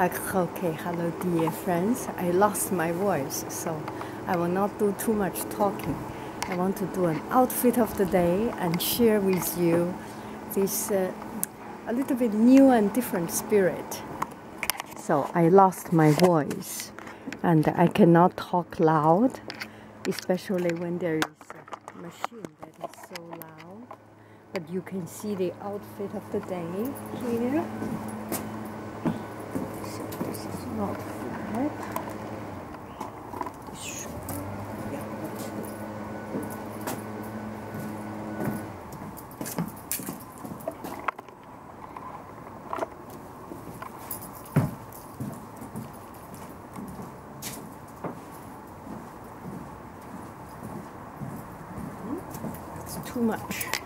Okay, hello dear friends. I lost my voice, so I will not do too much talking. I want to do an outfit of the day and share with you this uh, a little bit new and different spirit. So I lost my voice and I cannot talk loud, especially when there is a machine that is so loud. But you can see the outfit of the day here not bad. This should. That's too much.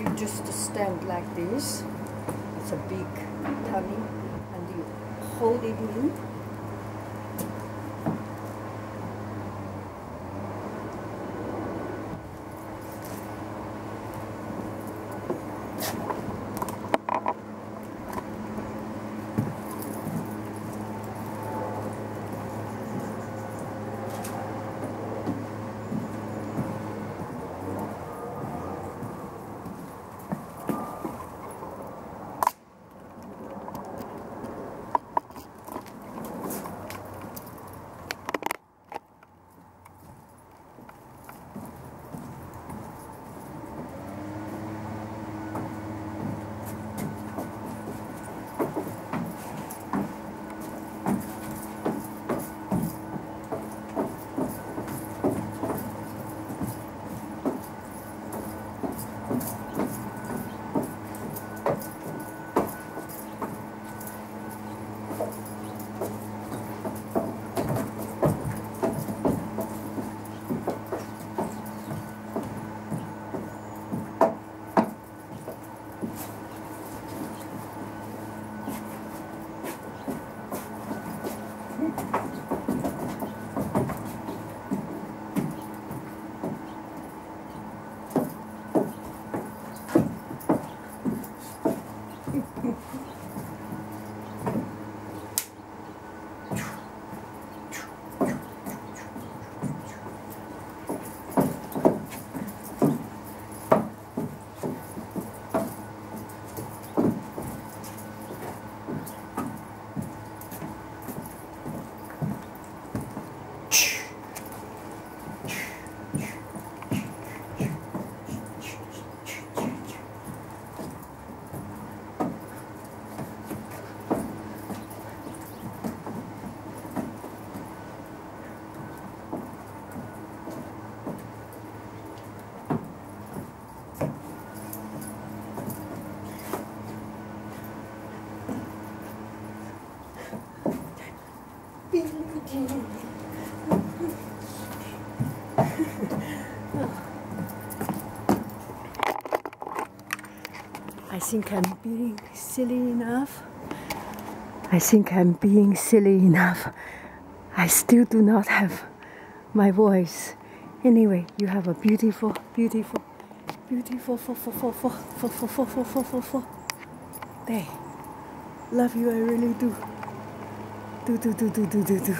You just stand like this, it's a big tummy, and you hold it in think I'm being silly enough. I think I'm being silly enough. I still do not have my voice. Anyway, you have a beautiful, beautiful, beautiful, for, for, for, for, for, for, for, for, for, for, for day. Love you, I really do. Do, do, do, do, do, do, do.